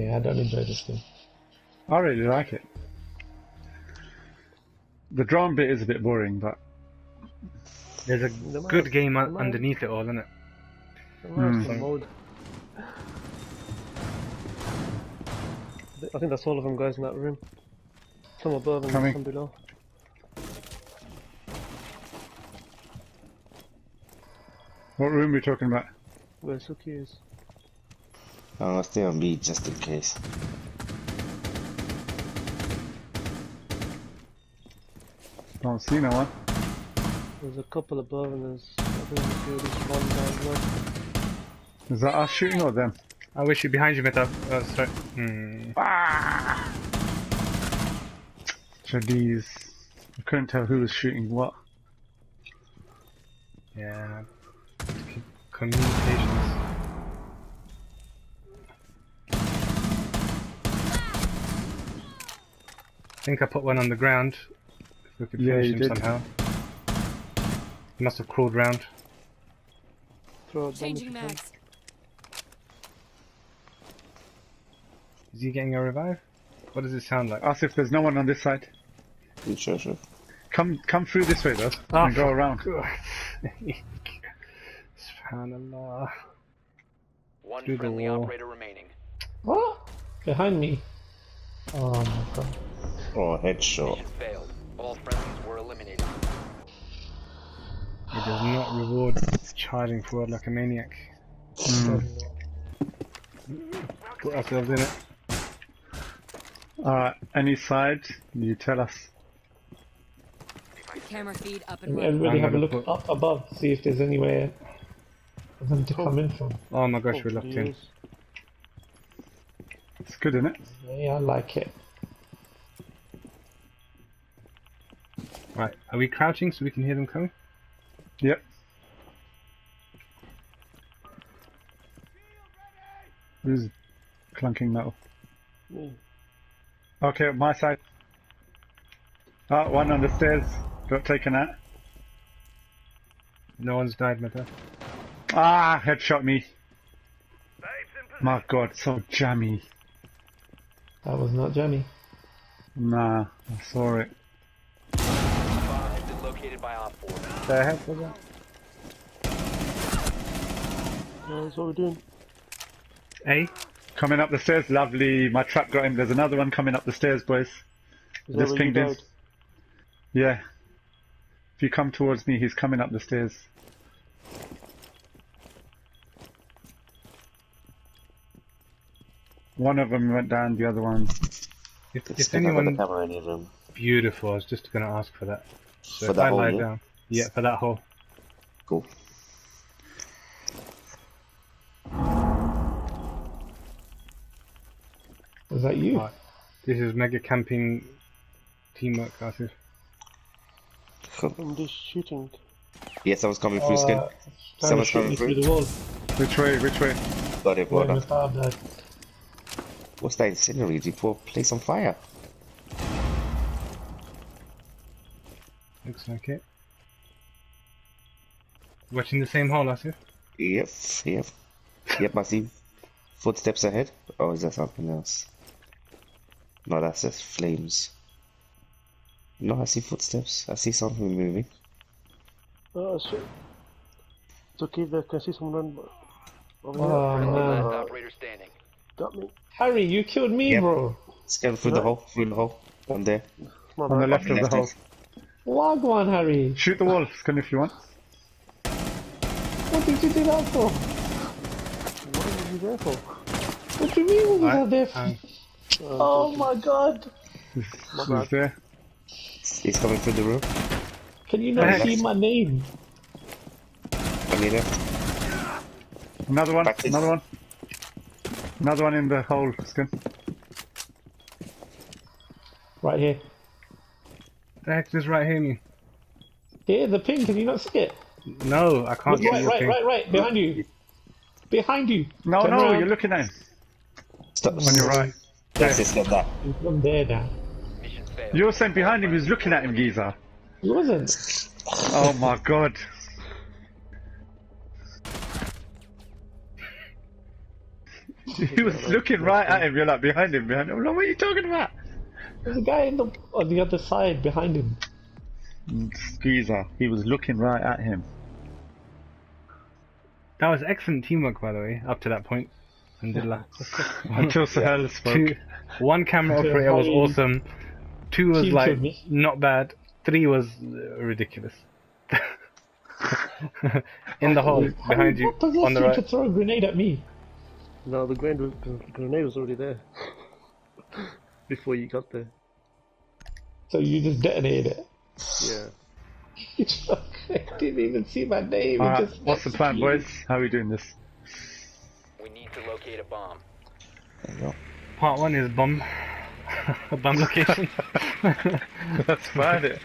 Yeah, I don't enjoy this game. I really like it. The drone bit is a bit boring, but There's a There might good have- game there un- might have- underneath it all, isn't it? Where's hmm. mode? I think that's all of them guys in that room. Some above and Coming. some below. what room are we talking about? Where Suki is. I'm gonna stay on B just in case. Don't see no one. There's a couple above and there's I think there's a few one down as. Is that us shooting or them? I wish you behind you, Meta. Oh, sorry. Hmm. Jadis. I couldn't tell who was shooting what. Yeah. Communications. Think I put one on the ground. If we could Yeah, finish you him did. somehow. He must have crawled round. Throw a bomb if Changing you mags. Is he getting a revive? What does it sound like? Ask if there's no one on this side. You Sure, sure. Come come through this way though. Ah, and go around. Subhanallah. One Through the friendly wall. operator remaining. What? Behind me. Oh my god. Oh, headshot. Mission failed. All friendlies were eliminated. It does not reward charging forward like a maniac. Hmm. Put ourselves in it. Alright, any side, you tell us. Camera feed up and And running. everybody I'm have a look put- up above, see if there's anywhere for them to come in from. Oh my gosh, we're Oh, locked in. It's good, isn't it? Yeah, I like it. Right, are we crouching so we can hear them coming? Yep. Who's clunking metal? Me. Okay, my side. Ah, one on the stairs. Got taken out. No one's died, Meta. Ah, headshot me. My god, so jammy. That was not jammy. Nah, I saw it. Bomb located by Op 4. The heck was that? Yeah, that's what we're doing. A? Coming up the stairs, lovely. My trap got him. There's another one coming up the stairs, boys. Is that Just pinged in. Yeah. If you come towards me, he's coming up the stairs. One of them went down, the other one. If, if anyone camera in your beautiful, I was just gonna ask for that. So For if that I hole, lie yeah? down. Yeah, for that hole. Cool. Was that you? Right. This is mega camping teamwork, Asif. I'm just shooting. Yes, I was coming through skin. Uh, trying to Someone's coming through. through the wall. Which way, which way? Got it, brother. What's that incendiary? Did you pour place on fire? Looks like it. Watching the same hole, Asif? Yep, yep. Yep, I see footsteps ahead. Oh, is that something else? No, that's just flames. No, I see footsteps. I see something moving. Uh, oh shit. It's okay there, can I see someone run over Oh, Friendly last no. operator standing. Got me. Harry, you killed me, Yep. bro. Scan through the Right. hole, through the hole. One there. My On the left of the Left hole. Is- Wagwan, Harry. Shoot the wall, Skin, if you want. What did you do that for? What are you there for? What do you mean what was I- there for? I- Oh, oh my god. Who's there? He's coming through the room. Can you not Thanks. see my name? On your left. Another one, Back is- another one. Another one in the hole, Skin. Right here. The heck does right here mean? Here, the pin. Can you not see it? No, I can't Look, see right, your right, thing. right, right. Behind you. Behind you. No, Turn no, around. you're looking at him. Stop. On your right. That's it, stop that. He's from there now. You're saying behind him, he's looking at him, Giza. He wasn't. Oh my god. He was looking right at him. You're like behind him, behind him. What are you talking about? There's a guy in the, on the other side behind him. Squeezer. He was looking right at him. That was excellent teamwork, by the way, up to that point. Alhamdulillah. Until Sahel spoke. Two, one camera operator was awesome. Two was Team like not bad. Three was uh, ridiculous. In the hole behind you, What possessed on the you right. to throw a grenade at me? No, the grenade the grenade was already there. Before you got there. So you just detonated it. Yeah. You fucking didn't even see my name. it Alright, just what's the plan, boys? How are we doing this? We need to locate a bomb. There you go. Part one is bomb. a bomb location. Let's find it.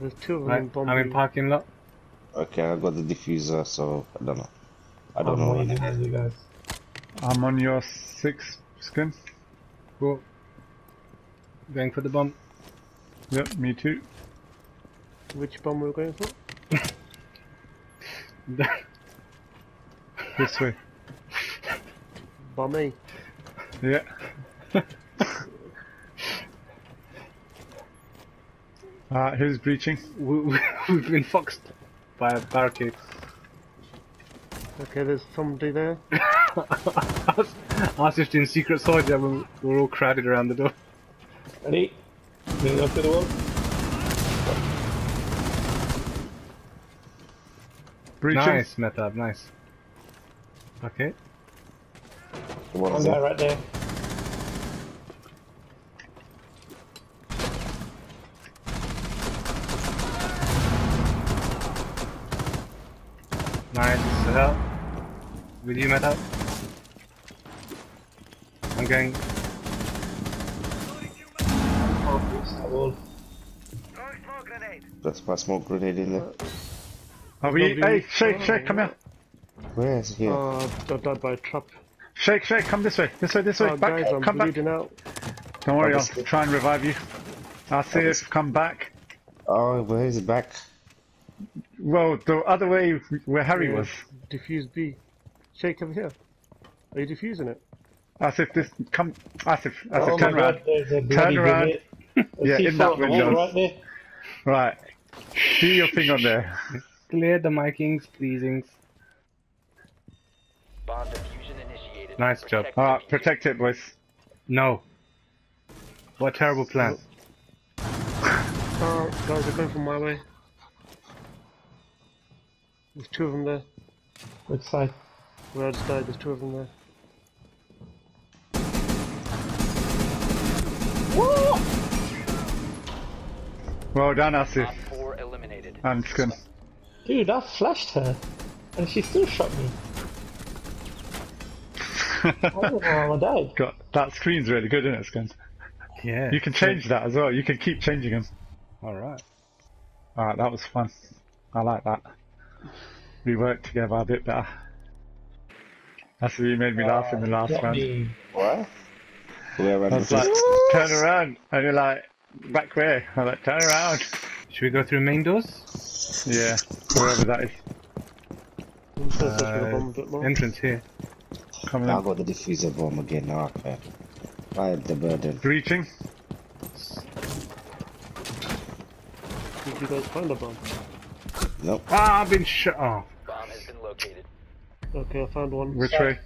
There's two of them right, in. I'm in parking lot. Okay, I got the defuser, so I don't know. I I'm don't know what than it is. happy, you guys. I'm on your six skin. Cool. Going for the bomb. Yep, me too. Which bomb are we're going for? This way. Bomb A. Yeah. Alright, uh, who's breaching? we, we- we've been foxed by a barricade. Okay, there's somebody there. us, us just in secret soldier, we're, we're all crowded around the door. Ready? Moving up to the wall. Breaching? Nice, Metab, nice. Okay. The one One there. guy right there. Nice. Sahel. With you, Metab. I'm going. Oh, oops, that wall. That's my smoke grenade in there. Are we? Hey, Shake, Shake, come here. Where is he? Ah, here? Oh, I died by a trap. Shake, Shake, come this way. This way, this way. Oh, back. guys, I'm come back. out. Don't worry, I'll try and revive you. I'll see if Obviously. come back. Oh, where is it back? Well, the other way where Harry Yeah. was. Diffuse B. Shake over here. Are you diffusing it? Asif, this come. Asif, Asif, Oh my turn around. god, there's a bloody around. grenade. Yeah, in that on window. Right there. Right. See your thing on there. Clear the micings, pleasings. Bomb diffusion initiated. Nice job. Protect Alright, protect it, boys. No. What a terrible plan. Oh, guys, they're going from my way. There's two of them there. Which side? Where I just died, there's two of them there. Well done, Asif. Op 4 eliminated. And Skun. Dude, I flashed her. And she still shot me. I don't know I died. Got that screen's really good, isn't it, Skun? Yeah. You can change that as well. You can keep changing them. Alright. Alright, that was fun. I like that. We worked together a bit better. That's what you made me laugh in the last round. me. What? Where I am was like, turn around, and you're like, back way. I'm like, turn around. Should we go through main doors? Yeah, wherever that is. I'm just gonna search for the Uh, bomb a bit more. Entrance here. Coming I in. got the defuser bomb again. Oh, okay. I have the burden. Breaching. Did you guys find a bomb? Nope. Ah, I've been shot. Oh, Bomb has been located. Okay, I found one. Which way?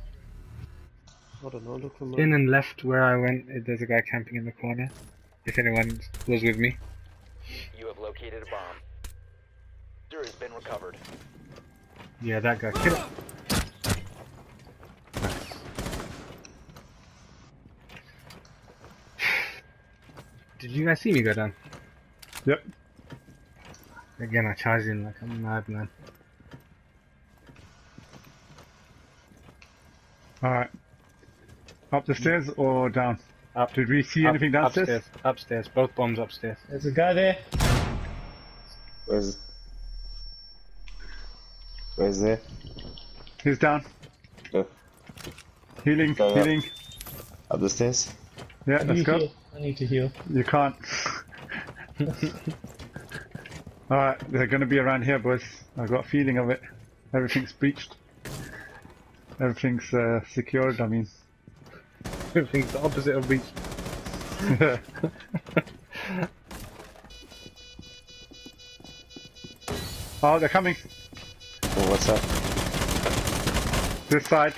I don't know, look from in and left where I went, there's a guy camping in the corner. If anyone was with me. You have located a bomb. User has been recovered. Yeah, that guy. Kill it. Nice. Did you guys see me go down? Yep. Again, I charged in like a madman. Alright. Up the stairs or down? Up. Did we see Up- anything downstairs? Upstairs. Upstairs. Both bombs upstairs. There's a guy there. Where's Where's there? He's down. Go. Healing, Go healing. Up the stairs? Yeah, I let's need, go. heal. I need to heal. You can't. Alright, they're gonna be around here, boys. I've got a feeling of it. Everything's breached. Everything's uh, secured, I mean. Everything's the opposite of beach. oh, they're coming. Oh, what's up? This side.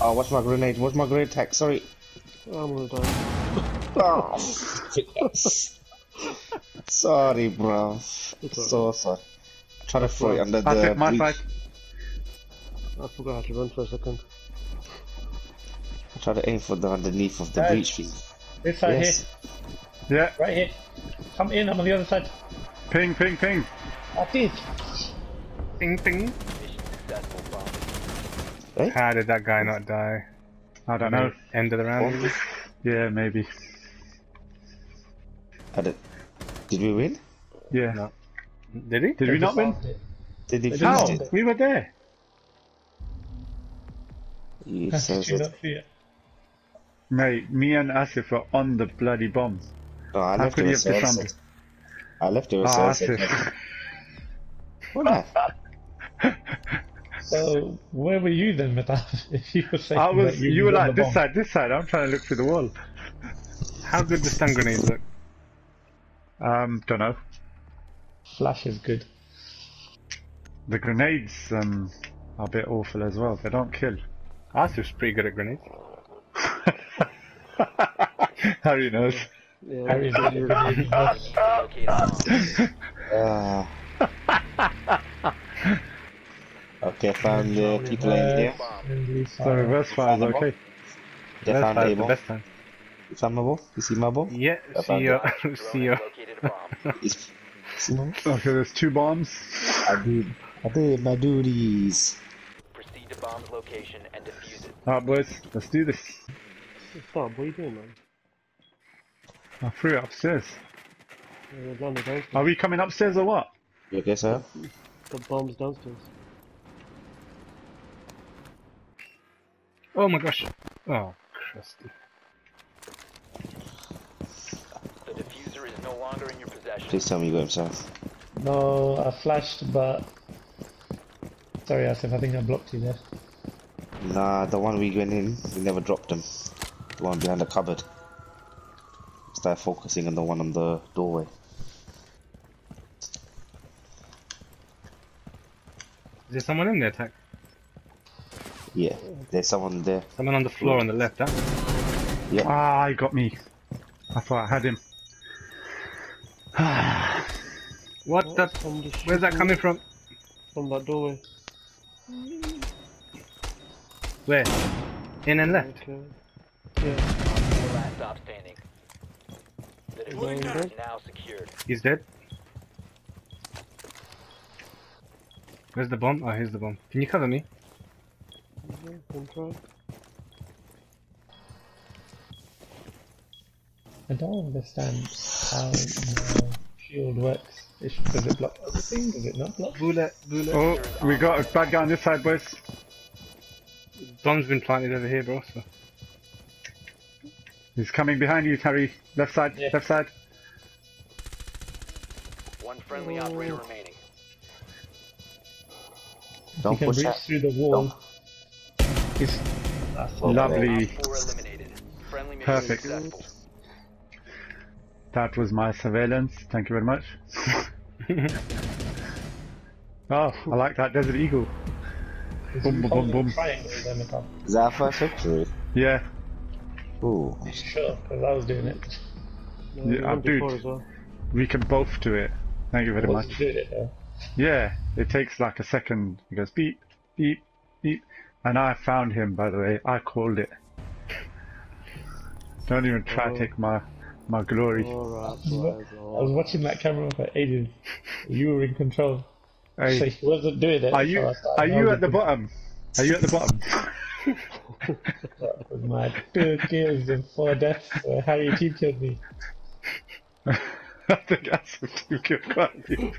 Oh, what's my grenade? What's my grenade attack? Sorry. I'm gonna die. Oh, yes. sorry, bro. It's So sorry. I tried to throw it under I the think my breach. side. I forgot how to run for a second. I tried to aim for the underneath of the Guys. breach thing. This side Yes. Yeah. right here. Come in, I'm on the other side. Ping, ping, ping. I did. Ping ping. Mission How did that guy not die? I don't know. End of the round. maybe? Yeah, maybe. I did. Did we win? Yeah. No. Did he? Did we not win? Did he They finish How? it? We were there. You How says you not see it? Mate, me and Asif were on the bloody bomb. No, I How left could it you with have Sir disarmed I left it with Ah, Asif. What So, where were you then, Mata? If you were saying I was. that You were was on like this bomb. side, this side. I'm trying to look through the wall. How good does stun grenades look? Um, don't know. Flash is good. The grenades um are a bit awful as well. They don't kill. Asif's pretty good at grenades. Harry knows. Yeah, Harry it's did really- it. locate a bomb. Ah. okay, found the people in here. Bomb. So reverse fire is okay. They found time, the the ball. best time. You found my ball? You see my ball? Yeah, I see found you. See you. a see my ball? Okay, there's two bombs. I did. I did my duties. Proceed to bomb location and defuse it. Alright, boys, let's do this. Stop, what are you doing, man? I threw it upstairs. Yeah, downstairs. Are we coming upstairs or what? You okay, sir? The bomb's downstairs. Oh my gosh. Oh, crusty. The defuser is no longer in your possession. Please tell me you got him, sir. No, I flashed, but. Sorry, Asif, I think I blocked you there. Nah, the one we went in, we never dropped him. The one behind the cupboard. Start focusing on the one on the doorway. Is there someone in there, Tack? Yeah, there's someone there. Someone on the floor on the left, huh? Yeah. Ah, he got me. I thought I had him. What the? Somebody Where's that coming from? From that doorway. Where? In and left. Okay. Yeah. Last stop standing. The defuser is now secured. He's dead. Where's the bomb? Oh, here's the bomb. Can you cover me? Okay, can. I don't understand how my shield works. Is- Does it block everything? Does it not block? Bullet, bullet. Oh, we got a bad guy on this side, boys. Bomb's been planted over here, bro. So. He's coming behind you, Terry. Left side, Yeah. left side. One friendly operator remaining. Don't you can push reach that. through the wall. It's, that's. Lovely. Op four eliminated. Friendly Perfect. That was my surveillance. Thank you very much. oh, I like that Desert Eagle. Boom, boom, boom, boom. Triangle. Is that our first victory? Yeah, Ooh. Sure, because I was doing it. Yeah, Yeah, we dude. as well. we can both do it. Thank you very wasn't much. doing it though. Yeah, it takes like a second. It goes beep, beep, beep. And I found him, by the way. I called it. Don't even try to Oh. take my my glory. Alright, I was watching that camera for ages. You were in control. So he wasn't doing it. are you I started are you at the bottom? Are you at the bottom? it with my two kills and four deaths. So Harry team killed me. I think that's what you killed quite a.